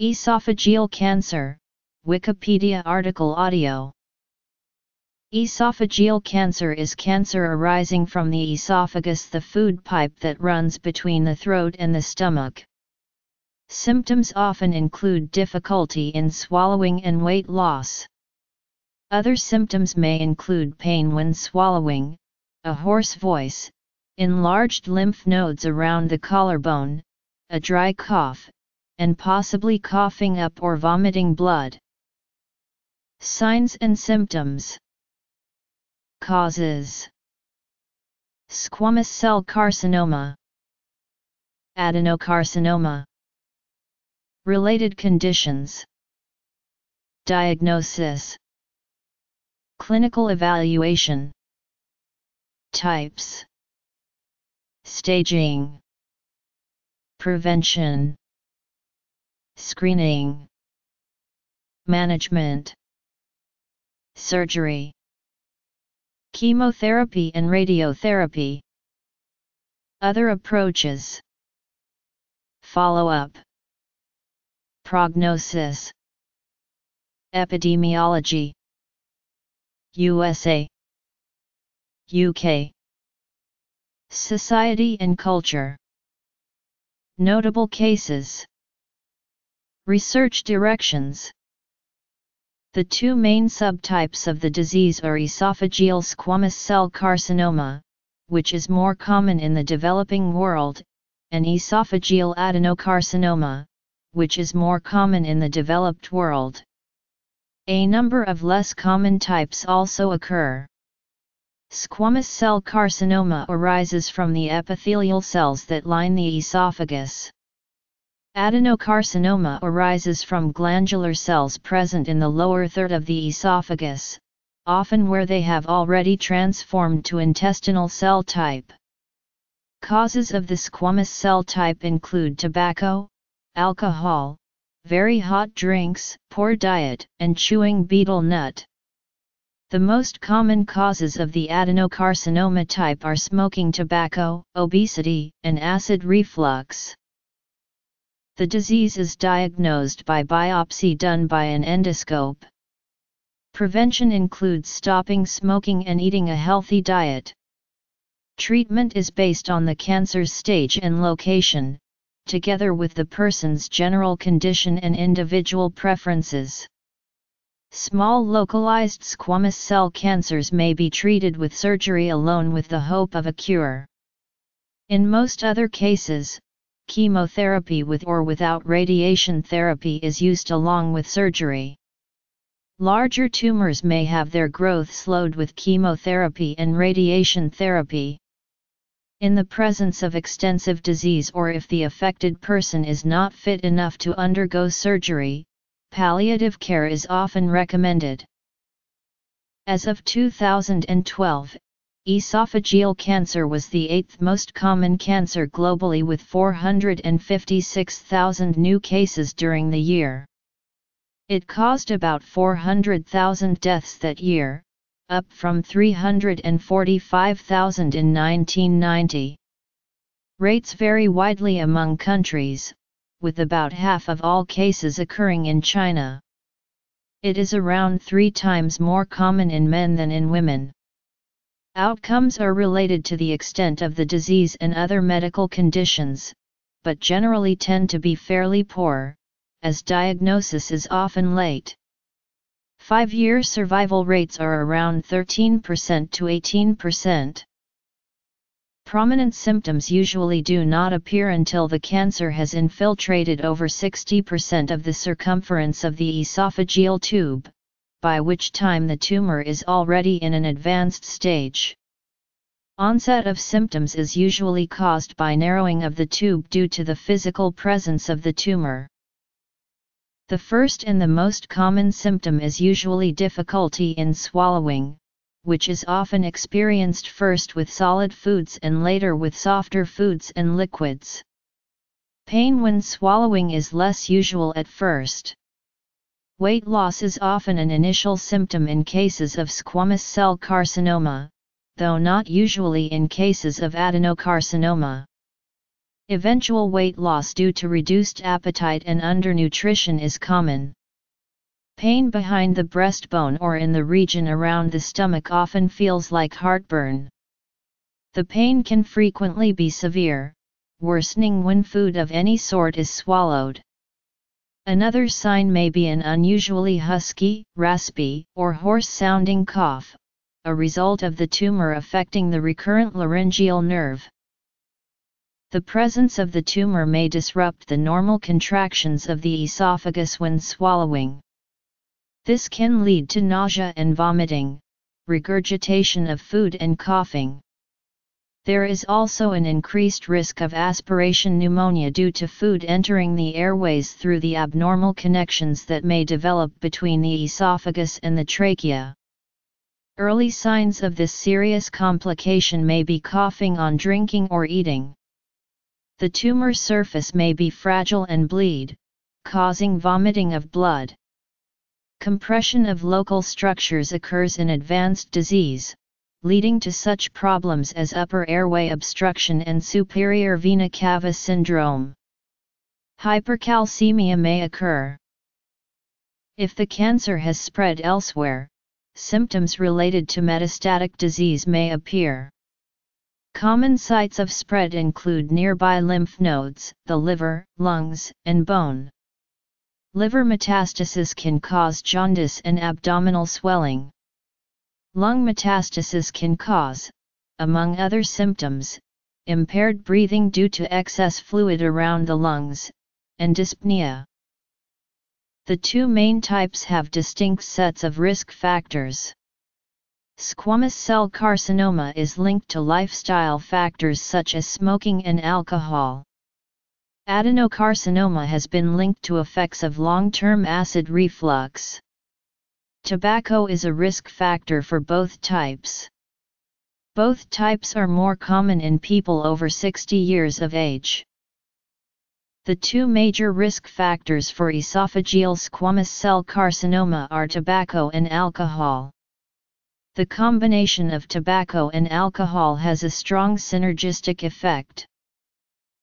Esophageal cancer, Wikipedia article audio. Esophageal cancer is cancer arising from the esophagus the food pipe that runs between the throat and the stomach. Symptoms often include difficulty in swallowing and weight loss. Other symptoms may include pain when swallowing, a hoarse voice, enlarged lymph nodes around the collarbone, a dry cough, and possibly coughing up or vomiting blood. Signs and symptoms. Causes. Squamous cell carcinoma. Adenocarcinoma. Related conditions. Diagnosis. Clinical evaluation. Types. Staging. Prevention Screening Management Surgery Chemotherapy and radiotherapy. Other approaches. Follow-up. Prognosis. Epidemiology. USA UK Society and Culture. Notable cases Research directions The two main subtypes of the disease are esophageal squamous cell carcinoma, which is more common in the developing world, and esophageal adenocarcinoma, which is more common in the developed world. A number of less common types also occur. Squamous cell carcinoma arises from the epithelial cells that line the esophagus. Adenocarcinoma arises from glandular cells present in the lower third of the esophagus, often where they have already transformed to intestinal cell type. Causes of the squamous cell type include tobacco, alcohol, very hot drinks, poor diet, and chewing betel nut. The most common causes of the adenocarcinoma type are smoking tobacco, obesity, and acid reflux. The disease is diagnosed by biopsy done by an endoscope. Prevention includes stopping smoking and eating a healthy diet. Treatment is based on the cancer's stage and location, together with the person's general condition and individual preferences. Small localized squamous cell cancers may be treated with surgery alone with the hope of a cure. In most other cases, chemotherapy with or without radiation therapy is used along with surgery. Larger tumors may have their growth slowed with chemotherapy and radiation therapy. In the presence of extensive disease or if the affected person is not fit enough to undergo surgery, palliative care is often recommended. As of 2012, esophageal cancer was the eighth most common cancer globally with 456,000 new cases during the year. It caused about 400,000 deaths that year, up from 345,000 in 1990. Rates vary widely among countries, with about half of all cases occurring in China. It is around three times more common in men than in women. Outcomes are related to the extent of the disease and other medical conditions, but generally tend to be fairly poor, as diagnosis is often late. Five-year survival rates are around 13% to 18%. Prominent symptoms usually do not appear until the cancer has infiltrated over 60% of the circumference of the esophageal tube, by which time the tumor is already in an advanced stage. Onset of symptoms is usually caused by narrowing of the tube due to the physical presence of the tumor. The first and the most common symptom is usually difficulty in swallowing, which is often experienced first with solid foods and later with softer foods and liquids. Pain when swallowing is less usual at first. Weight loss is often an initial symptom in cases of squamous cell carcinoma, though not usually in cases of adenocarcinoma. Eventual weight loss due to reduced appetite and undernutrition is common. Pain behind the breastbone or in the region around the stomach often feels like heartburn. The pain can frequently be severe, worsening when food of any sort is swallowed. Another sign may be an unusually husky, raspy, or hoarse-sounding cough, a result of the tumor affecting the recurrent laryngeal nerve. The presence of the tumor may disrupt the normal contractions of the esophagus when swallowing. This can lead to nausea and vomiting, regurgitation of food and coughing. There is also an increased risk of aspiration pneumonia due to food entering the airways through the abnormal connections that may develop between the esophagus and the trachea. Early signs of this serious complication may be coughing on drinking or eating. The tumor surface may be fragile and bleed, causing vomiting of blood. Compression of local structures occurs in advanced disease, leading to such problems as upper airway obstruction and superior vena cava syndrome. Hypercalcemia may occur. If the cancer has spread elsewhere, symptoms related to metastatic disease may appear. Common sites of spread include nearby lymph nodes, the liver, lungs, and bone. Liver metastasis can cause jaundice and abdominal swelling. Lung metastasis can cause, among other symptoms, impaired breathing due to excess fluid around the lungs, and dyspnea. The two main types have distinct sets of risk factors. Squamous cell carcinoma is linked to lifestyle factors such as smoking and alcohol. Adenocarcinoma has been linked to effects of long-term acid reflux. Tobacco is a risk factor for both types. Both types are more common in people over 60 years of age. The two major risk factors for esophageal squamous cell carcinoma are tobacco and alcohol. The combination of tobacco and alcohol has a strong synergistic effect.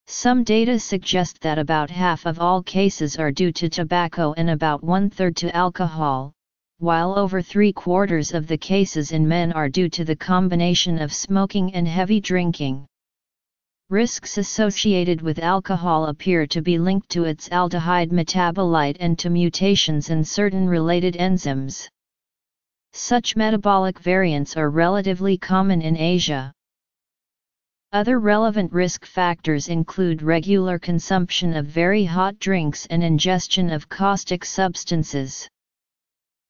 Some data suggest that about half of all cases are due to tobacco and about one third to alcohol, while over three quarters of the cases in men are due to the combination of smoking and heavy drinking. Risks associated with alcohol appear to be linked to its aldehyde metabolite and to mutations in certain related enzymes. Such metabolic variants are relatively common in Asia. Other relevant risk factors include regular consumption of very hot drinks and ingestion of caustic substances.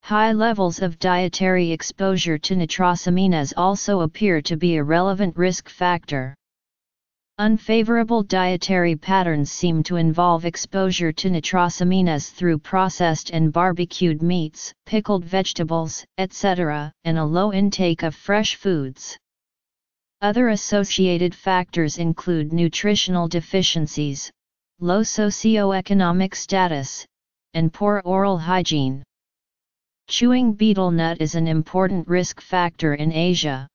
High levels of dietary exposure to nitrosamines also appear to be a relevant risk factor. Unfavorable dietary patterns seem to involve exposure to nitrosamines through processed and barbecued meats, pickled vegetables, etc., and a low intake of fresh foods. Other associated factors include nutritional deficiencies, low socioeconomic status, and poor oral hygiene. Chewing betel nut is an important risk factor in Asia.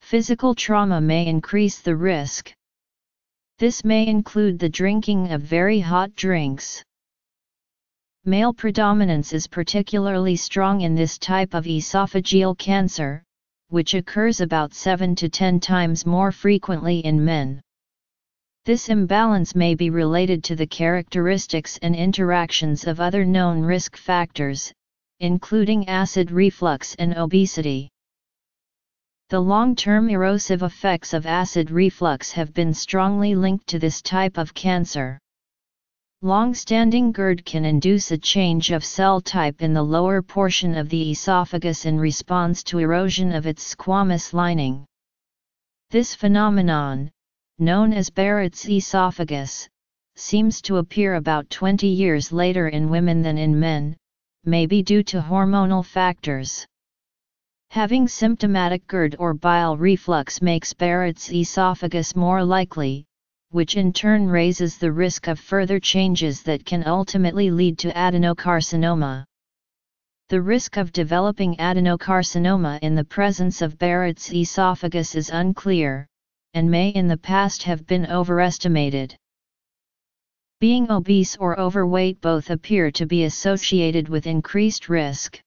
Physical trauma may increase the risk. This may include the drinking of very hot drinks. Male predominance is particularly strong in this type of esophageal cancer, which occurs about 7 to 10 times more frequently in men. This imbalance may be related to the characteristics and interactions of other known risk factors, including acid reflux and obesity. The long-term erosive effects of acid reflux have been strongly linked to this type of cancer. Long-standing GERD can induce a change of cell type in the lower portion of the esophagus in response to erosion of its squamous lining. This phenomenon, known as Barrett's esophagus, seems to appear about 20 years later in women than in men, may be due to hormonal factors. Having symptomatic GERD or bile reflux makes Barrett's esophagus more likely, which in turn raises the risk of further changes that can ultimately lead to adenocarcinoma. The risk of developing adenocarcinoma in the presence of Barrett's esophagus is unclear, and may in the past have been overestimated. Being obese or overweight both appear to be associated with increased risk.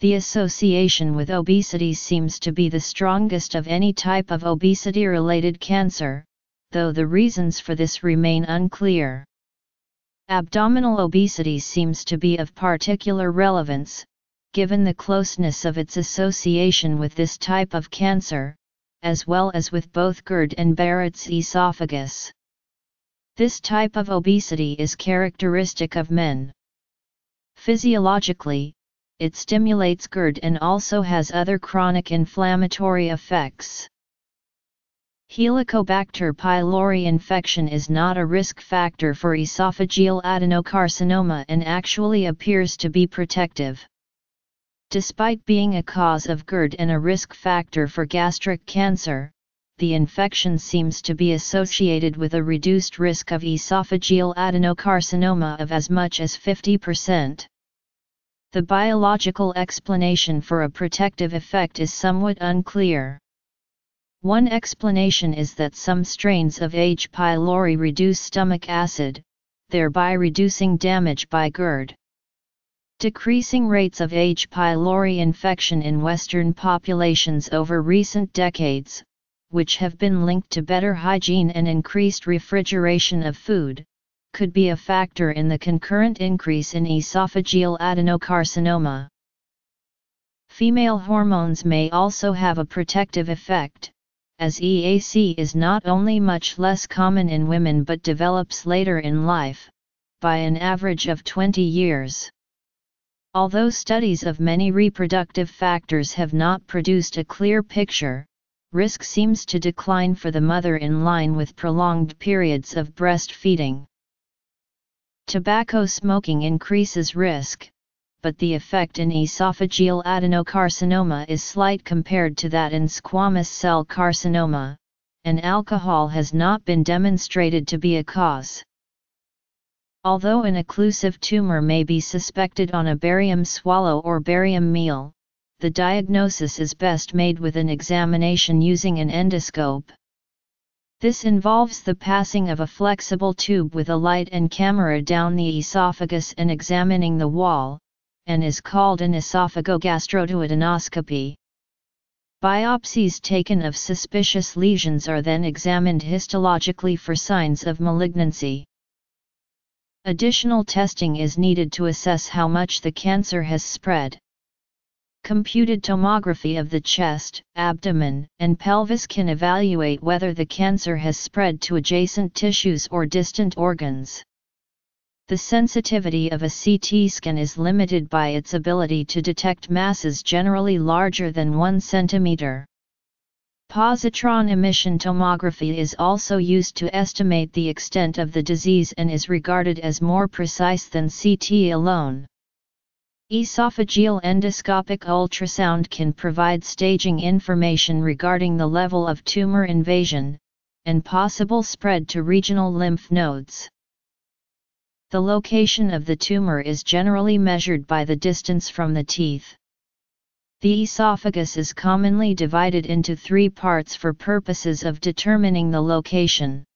The association with obesity seems to be the strongest of any type of obesity-related cancer, though the reasons for this remain unclear. Abdominal obesity seems to be of particular relevance, given the closeness of its association with this type of cancer, as well as with both GERD and Barrett's esophagus. This type of obesity is characteristic of men. Physiologically, it stimulates GERD and also has other chronic inflammatory effects. Helicobacter pylori infection is not a risk factor for esophageal adenocarcinoma and actually appears to be protective. Despite being a cause of GERD and a risk factor for gastric cancer, the infection seems to be associated with a reduced risk of esophageal adenocarcinoma of as much as 50%. The biological explanation for a protective effect is somewhat unclear. One explanation is that some strains of H. pylori reduce stomach acid, thereby reducing damage by GERD. Decreasing rates of H. pylori infection in Western populations over recent decades, which have been linked to better hygiene and increased refrigeration of food, could be a factor in the concurrent increase in esophageal adenocarcinoma. Female hormones may also have a protective effect, as EAC is not only much less common in women but develops later in life, by an average of 20 years. Although studies of many reproductive factors have not produced a clear picture, risk seems to decline for the mother in line with prolonged periods of breastfeeding. Tobacco smoking increases risk, but the effect in esophageal adenocarcinoma is slight compared to that in squamous cell carcinoma, and alcohol has not been demonstrated to be a cause. Although an occlusive tumor may be suspected on a barium swallow or barium meal, the diagnosis is best made with an examination using an endoscope. This involves the passing of a flexible tube with a light and camera down the esophagus and examining the wall, and is called an esophagogastroduodenoscopy. Biopsies taken of suspicious lesions are then examined histologically for signs of malignancy. Additional testing is needed to assess how much the cancer has spread. Computed tomography of the chest, abdomen, and pelvis can evaluate whether the cancer has spread to adjacent tissues or distant organs. The sensitivity of a CT scan is limited by its ability to detect masses generally larger than 1 cm. Positron emission tomography is also used to estimate the extent of the disease and is regarded as more precise than CT alone. Esophageal endoscopic ultrasound can provide staging information regarding the level of tumor invasion, and possible spread to regional lymph nodes. The location of the tumor is generally measured by the distance from the teeth. The esophagus is commonly divided into three parts for purposes of determining the location.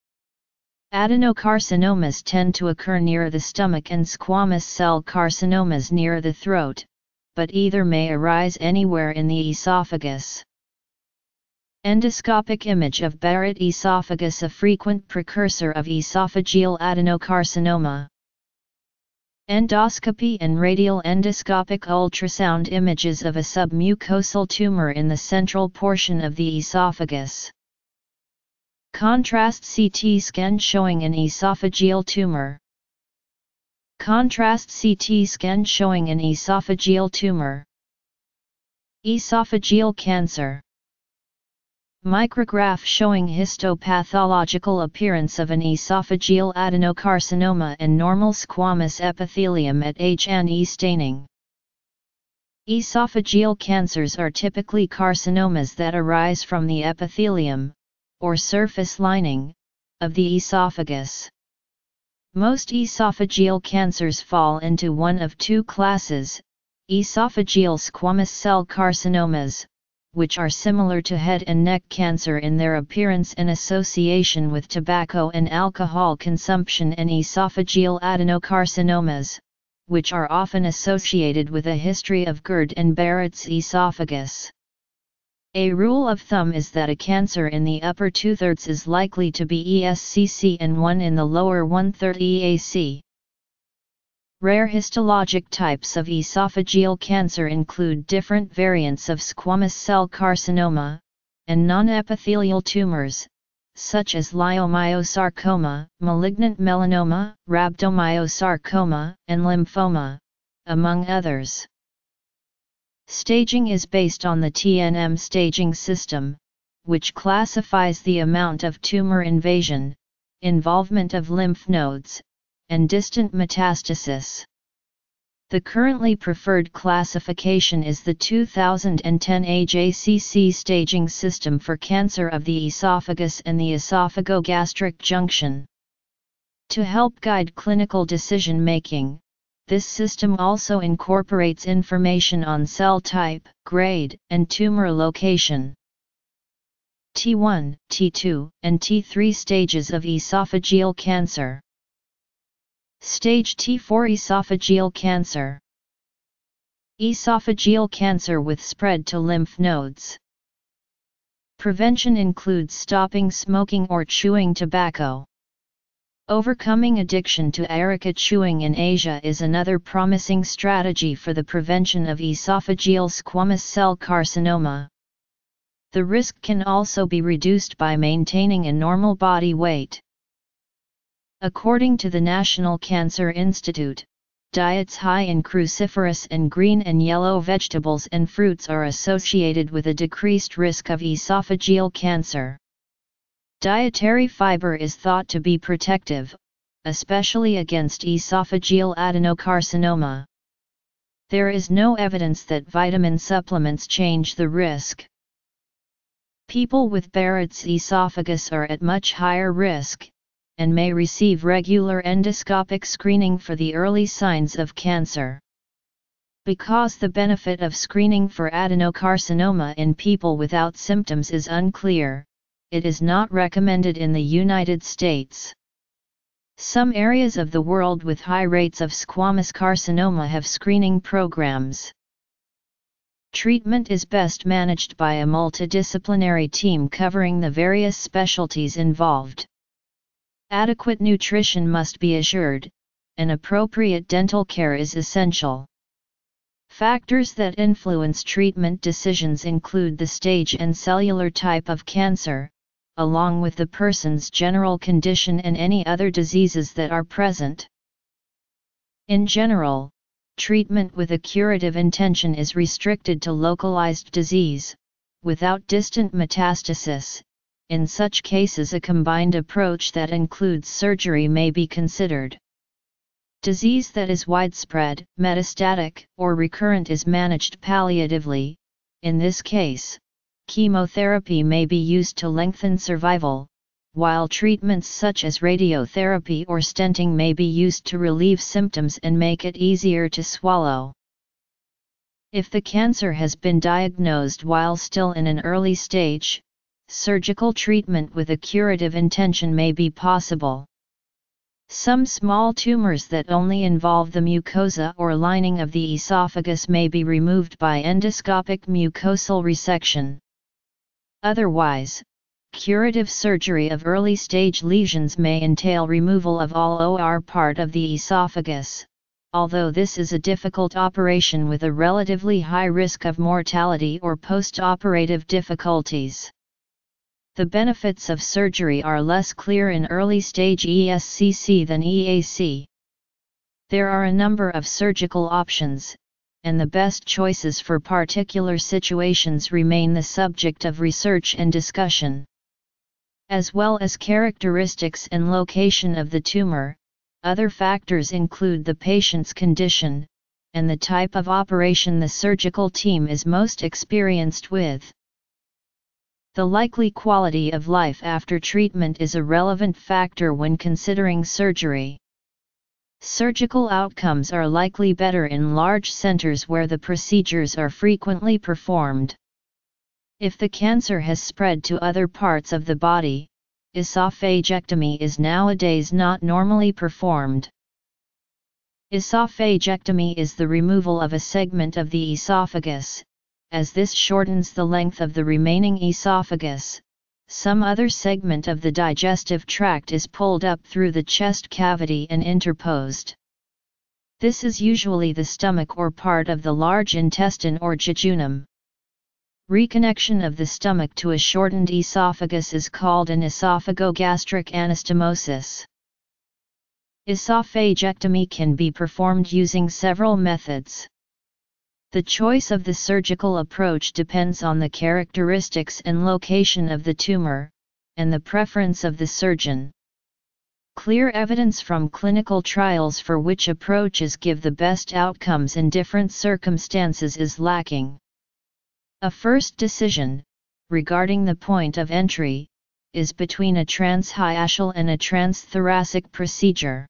Adenocarcinomas tend to occur near the stomach and squamous cell carcinomas near the throat, but either may arise anywhere in the esophagus. Endoscopic image of Barrett esophagus a frequent precursor of esophageal adenocarcinoma. Endoscopy and radial endoscopic ultrasound images of a submucosal tumor in the central portion of the esophagus. Contrast CT scan showing an esophageal tumor. Contrast CT scan showing an esophageal tumor. Esophageal cancer. Micrograph showing histopathological appearance of an esophageal adenocarcinoma and normal squamous epithelium at H&E staining. Esophageal cancers are typically carcinomas that arise from the epithelium, or surface lining, of the esophagus. Most esophageal cancers fall into one of two classes, esophageal squamous cell carcinomas, which are similar to head and neck cancer in their appearance and association with tobacco and alcohol consumption and esophageal adenocarcinomas, which are often associated with a history of GERD and Barrett's esophagus. A rule of thumb is that a cancer in the upper two-thirds is likely to be ESCC and one in the lower one-third EAC. Rare histologic types of esophageal cancer include different variants of squamous cell carcinoma, and non-epithelial tumors, such as leiomyosarcoma, malignant melanoma, rhabdomyosarcoma, and lymphoma, among others. Staging is based on the TNM staging system, which classifies the amount of tumor invasion, involvement of lymph nodes, and distant metastasis. The currently preferred classification is the 2010 AJCC staging system for cancer of the esophagus and the esophagogastric junction. To help guide clinical decision making, this system also incorporates information on cell type, grade, and tumor location. T1, T2, and T3 stages of esophageal cancer. Stage T4 Esophageal cancer Esophageal cancer with spread to lymph nodes. Prevention includes stopping smoking or chewing tobacco. Overcoming addiction to areca chewing in Asia is another promising strategy for the prevention of esophageal squamous cell carcinoma. The risk can also be reduced by maintaining a normal body weight. According to the National Cancer Institute, diets high in cruciferous and green and yellow vegetables and fruits are associated with a decreased risk of esophageal cancer. Dietary fiber is thought to be protective, especially against esophageal adenocarcinoma. There is no evidence that vitamin supplements change the risk. People with Barrett's esophagus are at much higher risk, and may receive regular endoscopic screening for the early signs of cancer. Because the benefit of screening for adenocarcinoma in people without symptoms is unclear, it is not recommended in the United States. Some areas of the world with high rates of squamous carcinoma have screening programs. Treatment is best managed by a multidisciplinary team covering the various specialties involved. Adequate nutrition must be assured, and appropriate dental care is essential. Factors that influence treatment decisions include the stage and cellular type of cancer, along with the person's general condition and any other diseases that are present. In general, treatment with a curative intention is restricted to localized disease, without distant metastasis, in such cases a combined approach that includes surgery may be considered. Disease that is widespread, metastatic, or recurrent is managed palliatively, in this case, chemotherapy may be used to lengthen survival, while treatments such as radiotherapy or stenting may be used to relieve symptoms and make it easier to swallow. If the cancer has been diagnosed while still in an early stage, surgical treatment with a curative intention may be possible. Some small tumors that only involve the mucosa or lining of the esophagus may be removed by endoscopic mucosal resection. Otherwise, curative surgery of early stage lesions may entail removal of all OR part of the esophagus, although this is a difficult operation with a relatively high risk of mortality or post-operative difficulties the benefits of surgery are less clear in early stage ESCC than EAC. There are a number of surgical options, and the best choices for particular situations remain the subject of research and discussion. As well as characteristics and location of the tumor, other factors include the patient's condition, and the type of operation the surgical team is most experienced with. The likely quality of life after treatment is a relevant factor when considering surgery. Surgical outcomes are likely better in large centers where the procedures are frequently performed. If the cancer has spread to other parts of the body, esophagectomy is nowadays not normally performed. Esophagectomy is the removal of a segment of the esophagus, as this shortens the length of the remaining esophagus. Some other segment of the digestive tract is pulled up through the chest cavity and interposed. This is usually the stomach or part of the large intestine or jejunum. Reconnection of the stomach to a shortened esophagus is called an esophagogastric anastomosis. Esophagectomy can be performed using several methods. The choice of the surgical approach depends on the characteristics and location of the tumor, and the preference of the surgeon. Clear evidence from clinical trials for which approaches give the best outcomes in different circumstances is lacking. A first decision, regarding the point of entry, is between a transhiatal and a transthoracic procedure.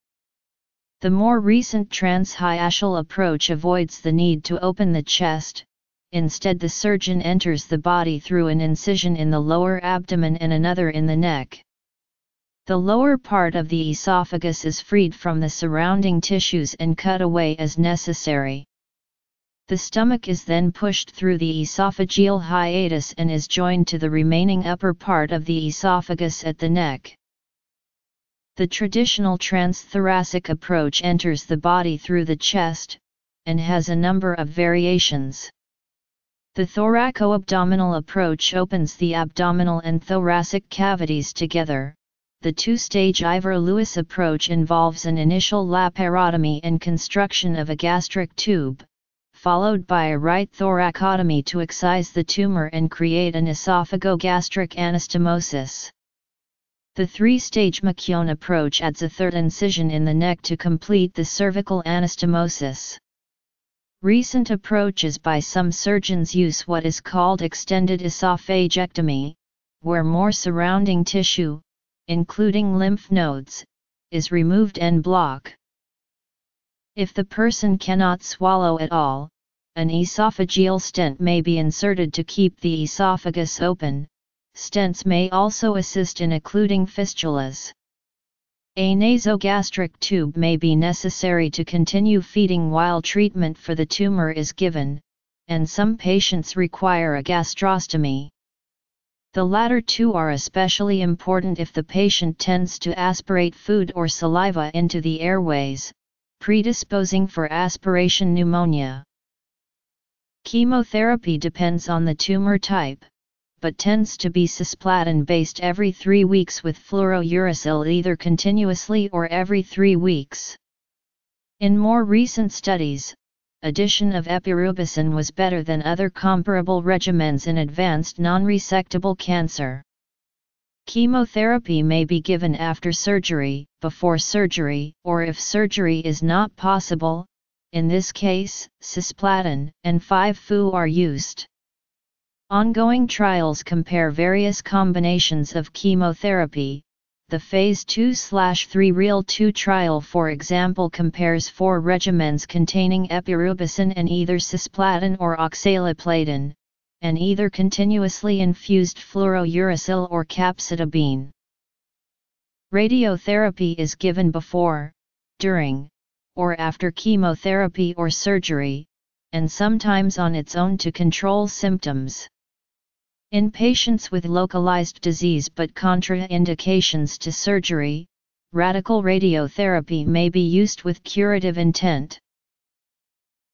The more recent transhiatal approach avoids the need to open the chest, instead the surgeon enters the body through an incision in the lower abdomen and another in the neck. The lower part of the esophagus is freed from the surrounding tissues and cut away as necessary. The stomach is then pushed through the esophageal hiatus and is joined to the remaining upper part of the esophagus at the neck. The traditional transthoracic approach enters the body through the chest, and has a number of variations. The thoraco-abdominal approach opens the abdominal and thoracic cavities together. The two-stage Ivor-Lewis approach involves an initial laparotomy and construction of a gastric tube, followed by a right thoracotomy to excise the tumor and create an esophagogastric anastomosis. The three-stage McKeown approach adds a third incision in the neck to complete the cervical anastomosis. Recent approaches by some surgeons use what is called extended esophagectomy, where more surrounding tissue, including lymph nodes, is removed en bloc. If the person cannot swallow at all, an esophageal stent may be inserted to keep the esophagus open. Stents may also assist in occluding fistulas. A nasogastric tube may be necessary to continue feeding while treatment for the tumor is given, and some patients require a gastrostomy. The latter two are especially important if the patient tends to aspirate food or saliva into the airways, predisposing for aspiration pneumonia. Chemotherapy depends on the tumor type, but tends to be cisplatin-based every three weeks with fluorouracil either continuously or every three weeks. In more recent studies, addition of epirubicin was better than other comparable regimens in advanced non-resectable cancer. Chemotherapy may be given after surgery, before surgery, or if surgery is not possible, in this case, cisplatin and 5-FU are used. Ongoing trials compare various combinations of chemotherapy. The Phase 2-3 Real 2 trial for example compares four regimens containing epirubicin and either cisplatin or oxaliplatin, and either continuously infused fluorouracil or capecitabine. Radiotherapy is given before, during, or after chemotherapy or surgery, and sometimes on its own to control symptoms. In patients with localized disease but contraindications to surgery, radical radiotherapy may be used with curative intent.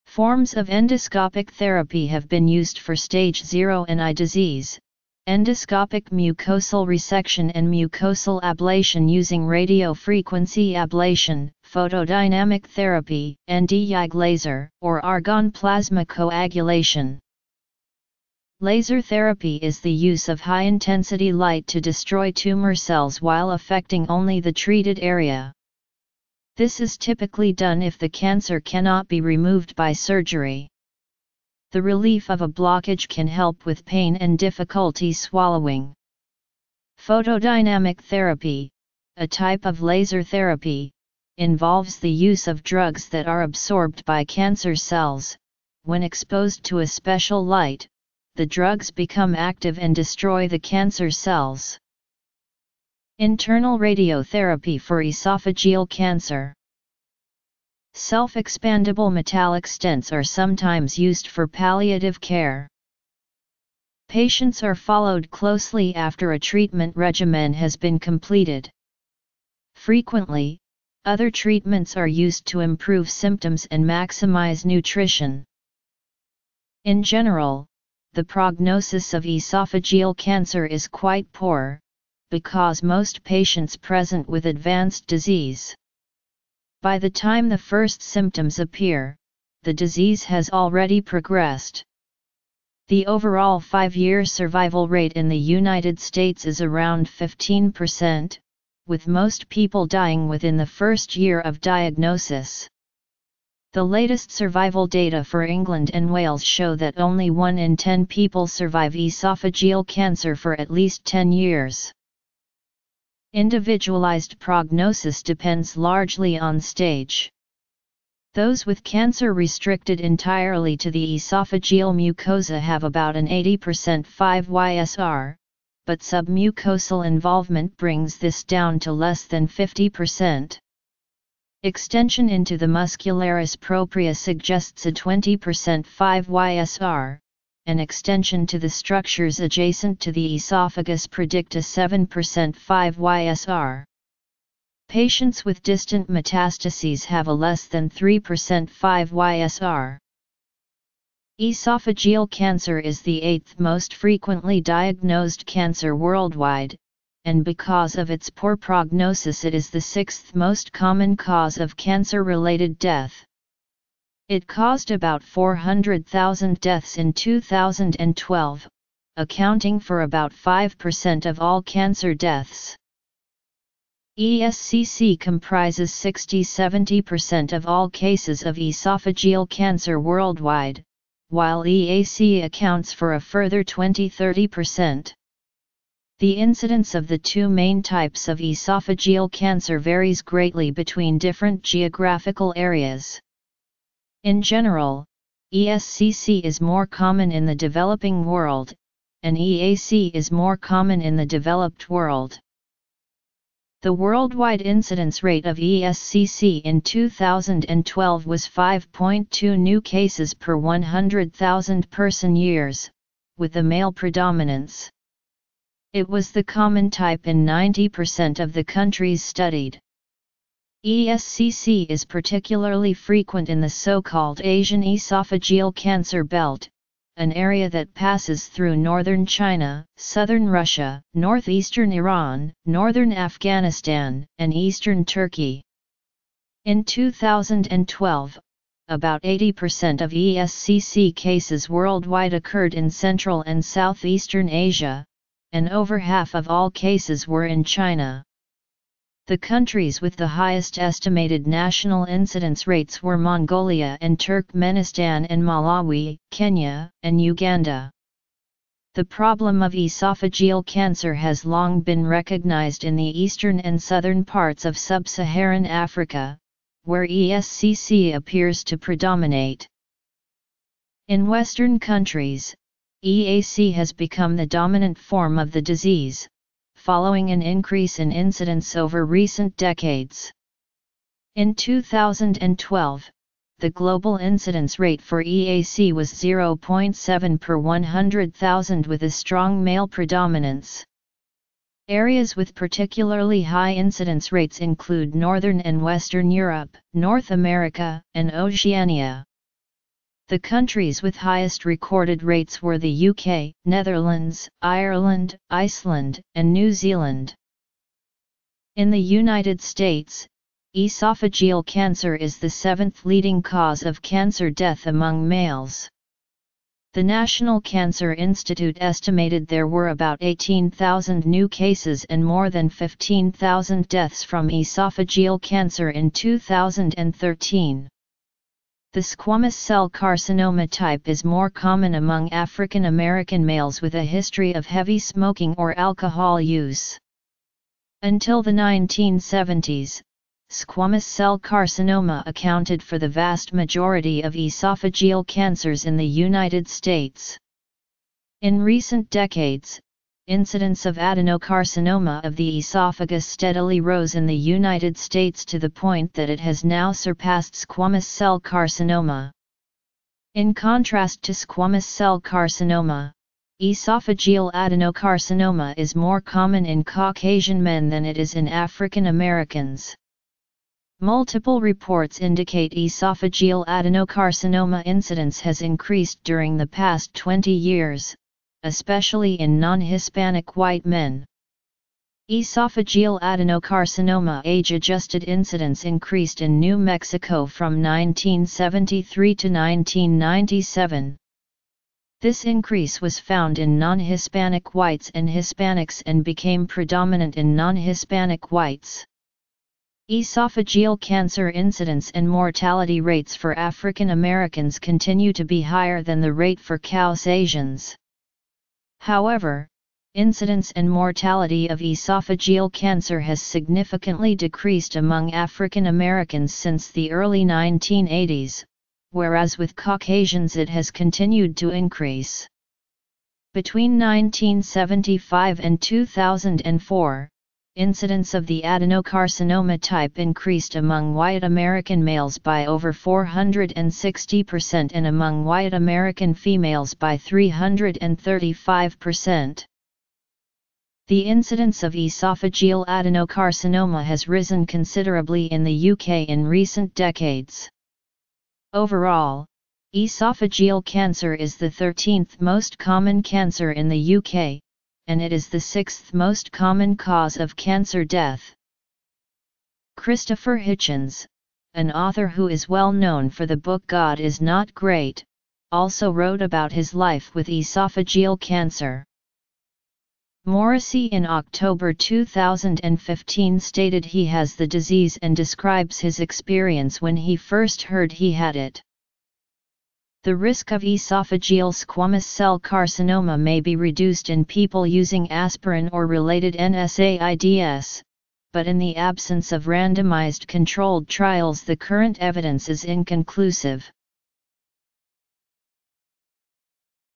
Forms of endoscopic therapy have been used for stage 0 NI disease, endoscopic mucosal resection and mucosal ablation using radiofrequency ablation, photodynamic therapy, Nd:YAG laser, or argon plasma coagulation. Laser therapy is the use of high-intensity light to destroy tumor cells while affecting only the treated area. This is typically done if the cancer cannot be removed by surgery. The relief of a blockage can help with pain and difficulty swallowing. Photodynamic therapy, a type of laser therapy, involves the use of drugs that are absorbed by cancer cells, when exposed to a special light, the drugs become active and destroy the cancer cells. Internal radiotherapy for esophageal cancer. Self-expandable metallic stents are sometimes used for palliative care. Patients are followed closely after a treatment regimen has been completed. Frequently, other treatments are used to improve symptoms and maximize nutrition. In general, the prognosis of esophageal cancer is quite poor, because most patients present with advanced disease. By the time the first symptoms appear, the disease has already progressed. The overall five-year survival rate in the United States is around 15%, with most people dying within the first year of diagnosis. The latest survival data for England and Wales show that only 1 in 10 people survive esophageal cancer for at least 10 years. Individualized prognosis depends largely on stage. Those with cancer restricted entirely to the esophageal mucosa have about an 80% 5YSR, but submucosal involvement brings this down to less than 50%. Extension into the muscularis propria suggests a 20% 5YSR, and extension to the structures adjacent to the esophagus predict a 7% 5YSR. Patients with distant metastases have a less than 3% 5YSR. Esophageal cancer is the eighth most frequently diagnosed cancer worldwide, and because of its poor prognosis it is the sixth most common cause of cancer-related death. It caused about 400,000 deaths in 2012, accounting for about 5% of all cancer deaths. ESCC comprises 60-70% of all cases of esophageal cancer worldwide, while EAC accounts for a further 20-30%. The incidence of the two main types of esophageal cancer varies greatly between different geographical areas. In general, ESCC is more common in the developing world, and EAC is more common in the developed world. The worldwide incidence rate of ESCC in 2012 was 5.2 new cases per 100,000 person years, with a male predominance. It was the common type in 90% of the countries studied. ESCC is particularly frequent in the so-called Asian esophageal cancer belt, an area that passes through northern China, southern Russia, northeastern Iran, northern Afghanistan, and eastern Turkey. In 2012, about 80% of ESCC cases worldwide occurred in Central and Southeastern Asia, and over half of all cases were in China. The countries with the highest estimated national incidence rates were Mongolia and Turkmenistan and Malawi, Kenya, and Uganda. The problem of esophageal cancer has long been recognized in the eastern and southern parts of sub-Saharan Africa, where ESCC appears to predominate. In Western countries, EAC has become the dominant form of the disease, following an increase in incidence over recent decades. In 2012, the global incidence rate for EAC was 0.7 per 100,000 with a strong male predominance. Areas with particularly high incidence rates include Northern and Western Europe, North America, and Oceania. The countries with highest recorded rates were the UK, Netherlands, Ireland, Iceland, and New Zealand. In the United States, esophageal cancer is the seventh leading cause of cancer death among males. The National Cancer Institute estimated there were about 18,000 new cases and more than 15,000 deaths from esophageal cancer in 2013. The squamous cell carcinoma type is more common among African American males with a history of heavy smoking or alcohol use. Until the 1970s, squamous cell carcinoma accounted for the vast majority of esophageal cancers in the United States. In recent decades, incidence of adenocarcinoma of the esophagus steadily rose in the United States to the point that it has now surpassed squamous cell carcinoma. In contrast to squamous cell carcinoma, esophageal adenocarcinoma is more common in Caucasian men than it is in African Americans. Multiple reports indicate esophageal adenocarcinoma incidence has increased during the past 20 years, especially in non-Hispanic white men. Esophageal adenocarcinoma age-adjusted incidence increased in New Mexico from 1973 to 1997. This increase was found in non-Hispanic whites and Hispanics and became predominant in non-Hispanic whites. Esophageal cancer incidence and mortality rates for African Americans continue to be higher than the rate for Caucasians. However, incidence and mortality of esophageal cancer has significantly decreased among African Americans since the early 1980s, whereas with Caucasians it has continued to increase. Between 1975 and 2004, incidence of the adenocarcinoma type increased among white American males by over 460% and among white American females by 335%. The incidence of esophageal adenocarcinoma has risen considerably in the UK in recent decades. Overall, esophageal cancer is the 13th most common cancer in the UK, and it is the sixth most common cause of cancer death. Christopher Hitchens, an author who is well known for the book God is Not Great, also wrote about his life with esophageal cancer. Morrissey in October 2015 stated he has the disease and describes his experience when he first heard he had it. The risk of esophageal squamous cell carcinoma may be reduced in people using aspirin or related NSAIDs, but in the absence of randomized controlled trials the current evidence is inconclusive.